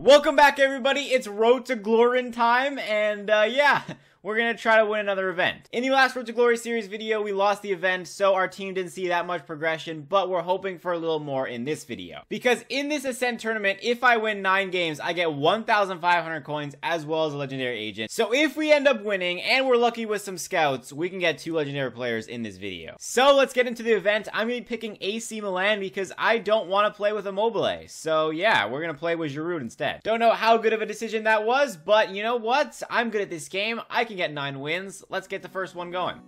Welcome back, everybody. It's Road to Glorin time, and uh, yeah, we're gonna try to win another event. In the last Road to Glory series video, we lost the event, so our team didn't see that much progression, but we're hoping for a little more in this video. Because in this Ascent tournament, if I win 9 games, I get 1,500 coins as well as a Legendary Agent. So if we end up winning, and we're lucky with some scouts, we can get 2 Legendary players in this video. So let's get into the event. I'm gonna be picking AC Milan because I don't want to play with Immobile. So yeah, we're gonna play with Giroud instead. Don't know how good of a decision that was, but you know what? I'm good at this game. I can get nine wins. Let's get the first one going.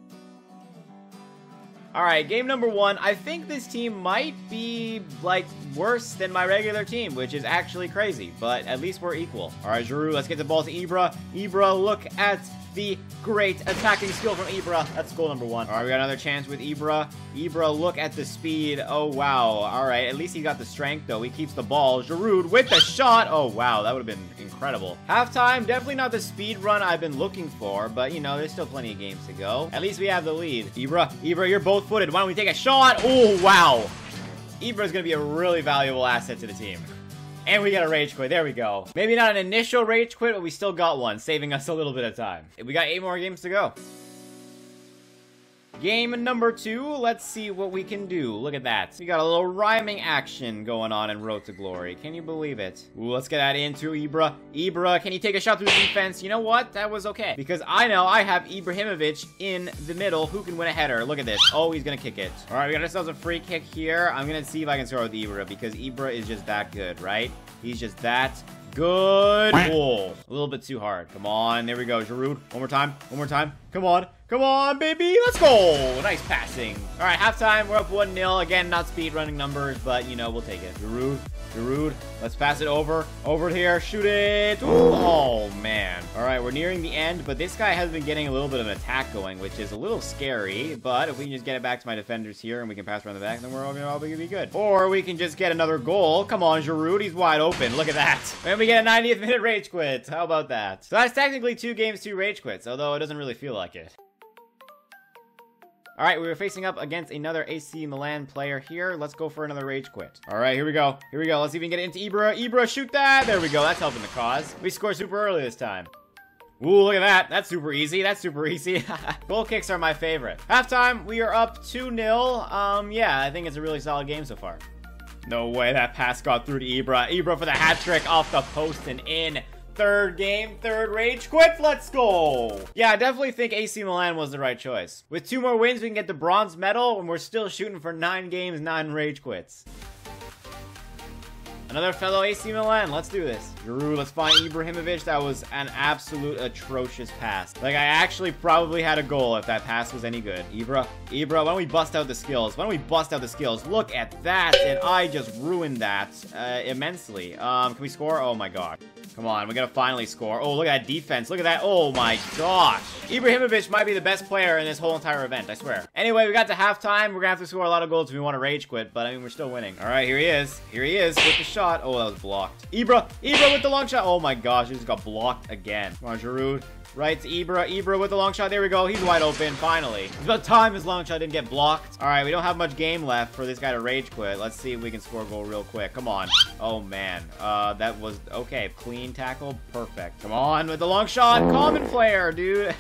Alright, game number one. I think this team might be, like, worse than my regular team, which is actually crazy, but at least we're equal. Alright, Giroud, let's get the ball to Ibra. Ibra, look at the great attacking skill from Ibra. That's goal number one. All right, we got another chance with Ibra. Ibra, look at the speed. Oh, wow. All right, at least he got the strength, though. He keeps the ball. Giroud with the shot. Oh, wow, that would have been incredible. Halftime, definitely not the speed run I've been looking for, but, you know, there's still plenty of games to go. At least we have the lead. Ibra, Ibra, you're both footed. Why don't we take a shot? Oh, wow. Ibra's going to be a really valuable asset to the team. And we got a rage quit. There we go. Maybe not an initial rage quit, but we still got one, saving us a little bit of time. We got eight more games to go. Game number two, let's see what we can do. Look at that. We got a little rhyming action going on in Road to Glory. Can you believe it? Ooh, let's get that into Ibra. Ibra, can you take a shot through the defense? You know what? That was okay. Because I know I have Ibrahimovic in the middle who can win a header. Look at this. Oh, he's gonna kick it. All right, we got ourselves a free kick here. I'm gonna see if I can score with Ibra because Ibra is just that good, right? He's just that good. Oh, a little bit too hard. Come on, there we go. Giroud, one more time, one more time. Come on, come on, baby, let's go. Nice passing. All right, halftime, we're up 1-0. Again, not speed running numbers, but, you know, we'll take it. Giroud, Giroud, let's pass it over, over here, shoot it. Ooh, oh, man. All right, we're nearing the end, but this guy has been getting a little bit of an attack going, which is a little scary, but if we can just get it back to my defenders here and we can pass around the back, then we're all gonna be good. Or we can just get another goal. Come on, Giroud, he's wide open. Look at that. And we get a 90th minute rage quit. How about that? So that's technically two games, two rage quits, although it doesn't really feel like like it. Alright, we were facing up against another AC Milan player here. Let's go for another rage quit. Alright, here we go. Here we go. Let's even get into Ibra. Ibra, shoot that! There we go. That's helping the cause. We score super early this time. Ooh, look at that. That's super easy. That's super easy. Goal kicks are my favorite. Halftime, we are up 2-0. Um, yeah, I think it's a really solid game so far. No way that pass got through to Ibra. Ibra for the hat trick off the post and in. Third game, third rage quit, let's go! Yeah, I definitely think AC Milan was the right choice. With two more wins, we can get the bronze medal, and we're still shooting for nine games, nine rage quits. Another fellow AC Milan. Let's do this. Giroud, let's find Ibrahimovic. That was an absolute atrocious pass. Like, I actually probably had a goal if that pass was any good. Ibra, Ibra, why don't we bust out the skills? Why don't we bust out the skills? Look at that, and I just ruined that uh, immensely. Um, can we score? Oh my god. Come on, we gotta finally score. Oh, look at that defense. Look at that. Oh my gosh. Ibrahimovic might be the best player in this whole entire event, I swear. Anyway, we got to halftime. We're gonna have to score a lot of goals if we want to rage quit, but I mean, we're still winning. All right, here he is. Here he is with the shot. Oh, that was blocked. Ibra, Ibra with the long shot. Oh my gosh, he just got blocked again. Come on, Giroud. Right to Ibra. Ibra with the long shot. There we go. He's wide open, finally. It's about time his long shot didn't get blocked. All right, we don't have much game left for this guy to rage quit. Let's see if we can score a goal real quick. Come on. Oh, man. Uh, that was... Okay, clean tackle. Perfect. Come on with the long shot. Common player, dude.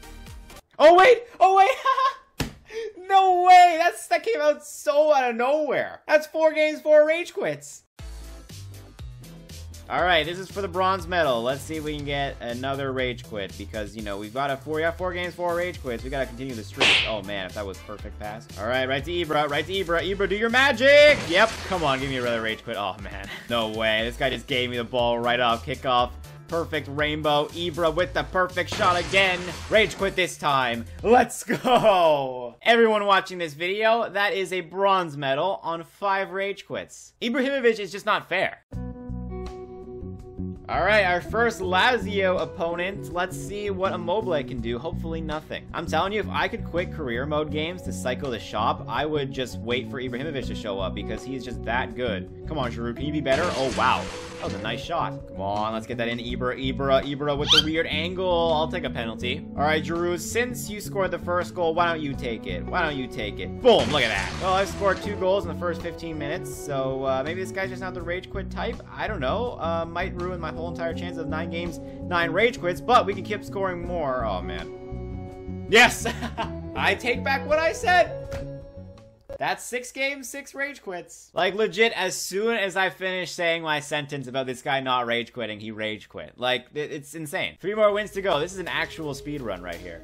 oh, wait. Oh, wait. no way. That's That came out so out of nowhere. That's four games, four rage quits. Alright, this is for the bronze medal. Let's see if we can get another rage quit because, you know, we've got a four, yeah, four games, four rage quits. We gotta continue the streak. Oh, man, if that was perfect pass. Alright, right to Ibra, right to Ibra. Ibra, do your magic! Yep, come on, give me another rage quit. Oh, man. No way. This guy just gave me the ball right off kickoff. Perfect rainbow. Ibra with the perfect shot again. Rage quit this time. Let's go. Everyone watching this video, that is a bronze medal on five rage quits. Ibrahimovic is just not fair. Alright, our first Lazio opponent. Let's see what Immobile can do. Hopefully nothing. I'm telling you, if I could quit career mode games to cycle the shop, I would just wait for Ibrahimovic to show up because he's just that good. Come on, Giroud, can you be better? Oh, wow. That was a nice shot. Come on, let's get that in. Ibra, Ibra, Ibra with the weird angle. I'll take a penalty. All right, Giroud, since you scored the first goal, why don't you take it? Why don't you take it? Boom, look at that. Well, I scored two goals in the first 15 minutes, so uh, maybe this guy's just not the rage quit type. I don't know. Uh, might ruin my whole entire chance of nine games, nine rage quits, but we can keep scoring more. Oh, man. Yes! I take back what I said. That's six games, six rage quits. Like, legit, as soon as I finish saying my sentence about this guy not rage quitting, he rage quit. Like, it's insane. Three more wins to go. This is an actual speed run right here.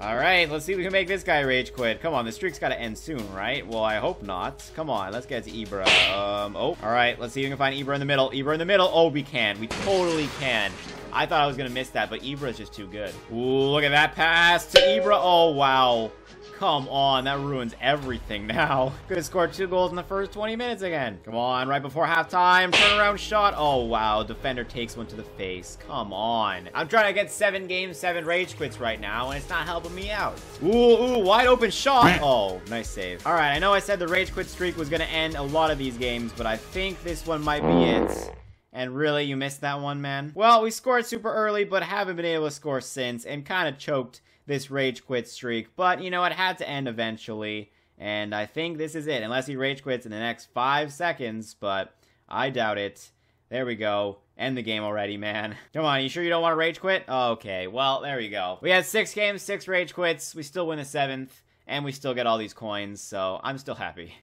Alright, let's see if we can make this guy rage quit. Come on, the streak's gotta end soon, right? Well, I hope not. Come on, let's get to Ibra. Um, oh, alright, let's see if we can find Ibra in the middle. Ibra in the middle. Oh, we can. We totally can. I thought I was gonna miss that, but Ibra is just too good. Ooh, look at that pass to Ibra. Oh, wow. Come on, that ruins everything now. Could have scored two goals in the first 20 minutes again. Come on, right before halftime, turnaround shot. Oh, wow, defender takes one to the face. Come on. I'm trying to get seven games, seven rage quits right now, and it's not helping me out. Ooh, ooh, wide open shot. Oh, nice save. All right, I know I said the rage quit streak was going to end a lot of these games, but I think this one might be it. And really, you missed that one, man? Well, we scored super early, but haven't been able to score since, and kind of choked this rage quit streak. But, you know, it had to end eventually. And I think this is it. Unless he rage quits in the next five seconds. But I doubt it. There we go. End the game already, man. Come on, you sure you don't want to rage quit? Okay, well, there we go. We had six games, six rage quits. We still win the seventh. And we still get all these coins. So I'm still happy.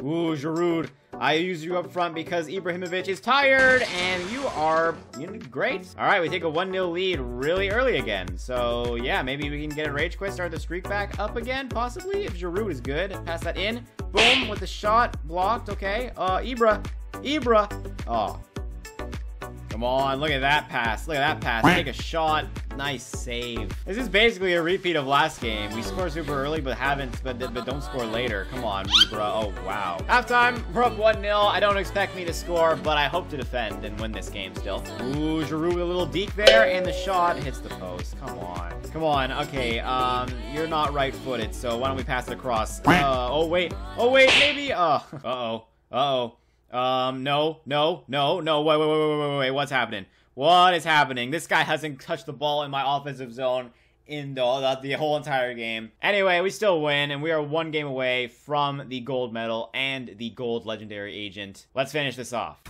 Ooh, Giroud. I use you up front because Ibrahimovic is tired, and you are you know, great. All right, we take a 1-0 lead really early again. So, yeah, maybe we can get a rage quit, start the streak back up again, possibly, if Giroud is good. Pass that in. Boom, with the shot. Blocked, okay. Uh, Ibra. Ibra. Oh, Come on, look at that pass. Look at that pass. Take a shot. Nice save. This is basically a repeat of last game. We score super early, but haven't, but, but don't score later. Come on, Ibra. Oh, wow. Halftime, we're up 1-0. I don't expect me to score, but I hope to defend and win this game still. Ooh, Giroud a little deep there, and the shot hits the post. Come on. Come on. Okay, um, you're not right-footed, so why don't we pass it across? Uh, oh, wait. Oh, wait, maybe. Uh, uh-oh. Uh-oh. Um, no, no, no, no, wait, wait, wait, wait, wait, wait, what's happening? What is happening? This guy hasn't touched the ball in my offensive zone in the, the, the whole entire game. Anyway, we still win, and we are one game away from the gold medal and the gold legendary agent. Let's finish this off.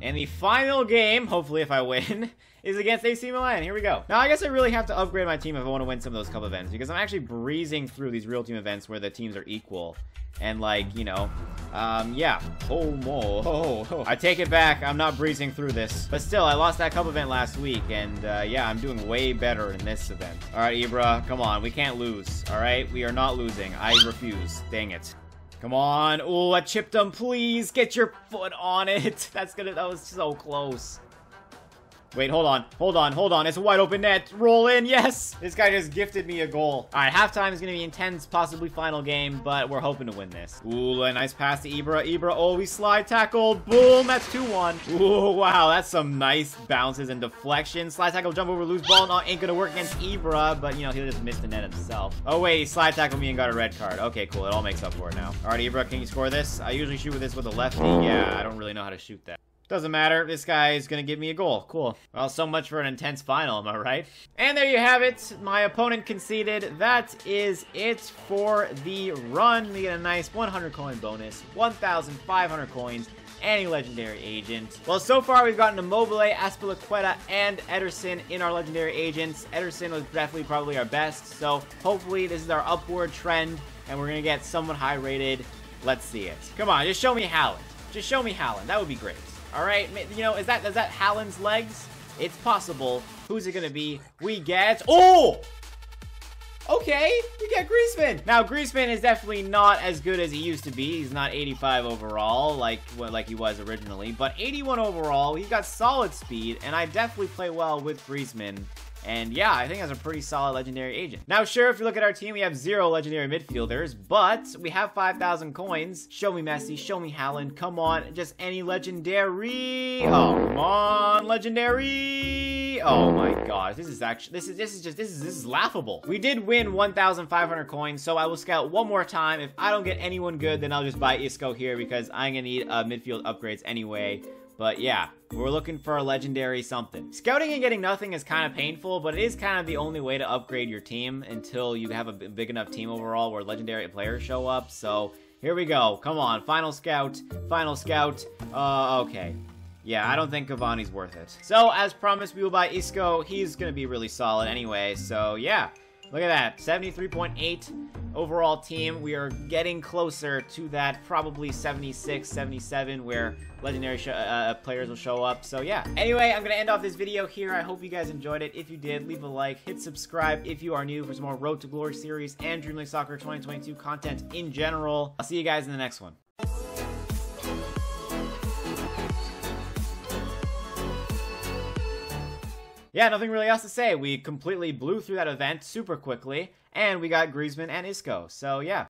And the final game, hopefully if I win, is against AC Milan. Here we go. Now, I guess I really have to upgrade my team if I want to win some of those cup events, because I'm actually breezing through these real team events where the teams are equal. And, like, you know, um, yeah. Oh, mo. Oh, oh. I take it back. I'm not breezing through this. But still, I lost that cup event last week, and, uh, yeah, I'm doing way better in this event. All right, Ibra, come on. We can't lose, all right? We are not losing. I refuse. Dang it. Come on. Oh, I chipped him. Please get your foot on it. That's gonna, that was so close. Wait, hold on. Hold on. Hold on. It's a wide open net. Roll in. Yes. This guy just gifted me a goal. All right. Halftime is going to be intense, possibly final game, but we're hoping to win this. Ooh, a nice pass to Ibra. Ibra. Oh, we slide tackle. Boom. That's 2-1. Ooh, wow. That's some nice bounces and deflections. Slide tackle, jump over, lose ball. Not ain't going to work against Ibra, but, you know, he'll just miss the net himself. Oh, wait. He slide tackled me and got a red card. Okay, cool. It all makes up for it now. All right, Ibra, can you score this? I usually shoot with this with a lefty. Yeah, I don't really know how to shoot that. Doesn't matter. This guy is going to give me a goal. Cool. Well, so much for an intense final, am I right? And there you have it. My opponent conceded. That is it for the run. We get a nice 100 coin bonus, 1,500 coins, any legendary agent. Well, so far we've gotten Immobile, Azpilicueta, and Ederson in our legendary agents. Ederson was definitely probably our best, so hopefully this is our upward trend, and we're going to get someone high rated. Let's see it. Come on, just show me Haaland. Just show me Haaland. That would be great. All right, you know, is that is that Haaland's legs? It's possible. Who's it gonna be? We get oh. Okay, we get Griezmann. Now, Griezmann is definitely not as good as he used to be. He's not 85 overall like like he was originally, but 81 overall. He's got solid speed, and I definitely play well with Griezmann. And yeah, I think that's a pretty solid legendary agent. Now, sure, if you look at our team, we have zero legendary midfielders, but we have 5,000 coins. Show me Messi, show me Haaland. Come on, just any legendary. Oh, come on, legendary. Oh my gosh, this is actually this is this is just this is this is laughable. We did win 1,500 coins, so I will scout one more time. If I don't get anyone good, then I'll just buy Isco here because I'm gonna need uh, midfield upgrades anyway. But yeah, we're looking for a legendary something. Scouting and getting nothing is kind of painful, but it is kind of the only way to upgrade your team until you have a big enough team overall where legendary players show up. So here we go. Come on, final scout, final scout. Uh, okay. Yeah, I don't think Cavani's worth it. So, as promised, we will buy Isco. He's going to be really solid anyway, so yeah. Look at that, 73.8 overall team. We are getting closer to that probably 76, 77 where legendary uh, uh, players will show up. So yeah. Anyway, I'm going to end off this video here. I hope you guys enjoyed it. If you did, leave a like, hit subscribe if you are new for some more Road to Glory series and Dream League Soccer 2022 content in general. I'll see you guys in the next one. yeah, nothing really else to say. We completely blew through that event super quickly, and we got Griezmann and Isco. So yeah,